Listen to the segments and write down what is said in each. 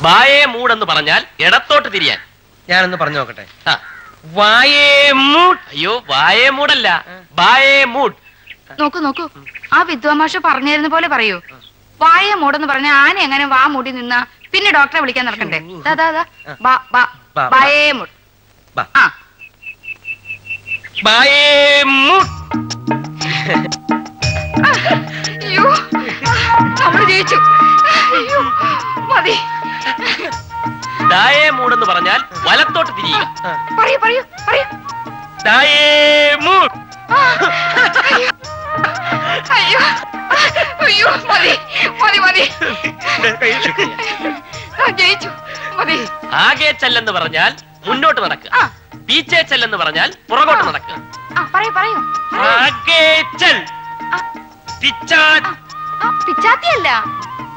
ബായേ മൂടെന്ന് പറഞ്ഞാൽ ഇടത്തോട്ട് തിരിയാൻ. ഞാനൊന്ന് പറഞ്ഞു നോക്കട്ടെ. ആ. വായേ മൂട്. അയ്യോ വായേ മൂടല്ല. ബായേ മൂട്. നോക്കൂ നോക്കൂ. ആ വിദ്വാമാഷ പറഞ്ഞു തരുന്ന പോലെ പറയൂ. വായ മൂടെന്ന് പറഞ്ഞ ആന എങ്ങനെ വാ മൂടി നിന്ന പിന്നെ ഡോക്ടറെ വിളിക്കാൻ നടക്കണ്ടേ? വായേ നമ്മൾ ജയിച്ചു. മതി. ദായേ മൂഡ് എന്ന് പറഞ്ഞാൽ വലത്തോട്ട് തിരിയുക പറയൂ പറയൂ പറയൂ. മൂട്ട് ആ, അയ്യോ. അയ്യോ. മതി മതി മതി. ജയിച്ചു. മതി. ആകെ ചെല്ലെന്ന് പറഞ്ഞാൽ മുന്നോട്ട് നടക്കുക പീച്ചേ ചെല്ലെന്ന് പറഞ്ഞാൽ പുറകോട്ട് നടക്കുക പറയൂ പറയൂ. ആകെ ചെൽ. പിച്ചാ. പിച്ചാത്തിയല്ല.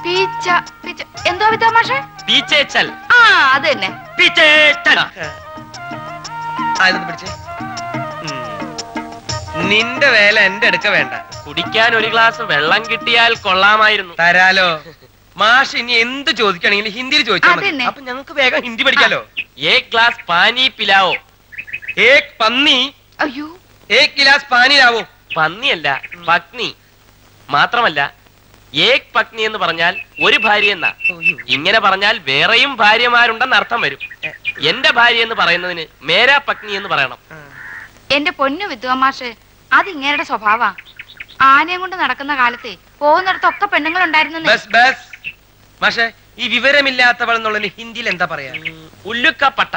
പീച്ച പീച്ച. എന്തോ വിദ്വാമാഷേ പീച്ചേ ചെൽ. ആ അത് തന്നെ. പീച്ചേച്ചൽ പിടിച്ചേ. നിന്റെ വേല എന്റെ അടുക്ക വേണ്ട. കുടിക്കാൻ ഒരു ഗ്ലാസ് വെള്ളം കിട്ടിയാൽ കൊള്ളാമായിരുന്നു. തരാലോ. മാഷ് ഇനി എന്ത് ചോദിക്കുകയാണെങ്കിലും ഹിന്ദിയിൽ ചോദിച്ചാൽ മതി. അപ്പൊ ഞങ്ങൾക്ക് വേഗം ഹിന്ദി പഠിക്കാലോ. ഏക് ഗ്ലാസ് പാനി പിലാവോ? ഏക് പന്നി. അയ്യോ. ഏക് ഗ്ലാസ് പാനി ലാവോ പന്നിയല്ല പത്നി. മാത്രമല്ല ഏക് പത്നി എന്ന് പറഞ്ഞാൽ ഒരു ഭാര്യ എന്നാ. ഇങ്ങനെ പറഞ്ഞാൽ വേറെയും ഭാര്യമാരുണ്ടെന്ന് അർത്ഥം വരും. എന്റെ ഭാര്യ എന്ന് പറയുന്നതിന് മേരാ പത്നി എന്ന് പറയണം. എന്റെ പൊന്നു വിദ്വാമാഷ് അത് ഇങ്ങനെയുടെ സ്വഭാവാ. ആനയും കൊണ്ട് നടക്കുന്ന കാലത്തെ പോകുന്നിടത്തൊക്കെ പെണ്ണുങ്ങൾ ഉണ്ടായിരുന്നു പക്ഷേ ബസ്. മാഷെ ഈ വിവരമില്ലാത്തവൾ എന്നുള്ളതിന് ഹിന്ദിയിൽ എന്താ പറയാ? ഉല്ലുക്കപ്പട്ട.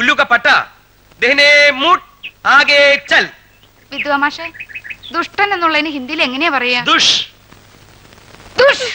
ഉല്ലുക പട്ട ദഹ്നെ മൂട്ട് ആകെ ചൽ. വിദ്വാമാഷ് ദുഷ്ടൻ എന്നുള്ളതിന് ഹിന്ദിയിൽ എങ്ങനെയാ പറയാ? ദുഷ്. ദുഷ്